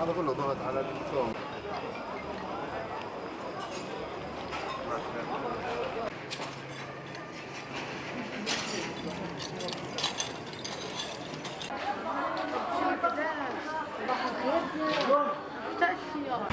هذا كله ضغط على الكترون 짜시요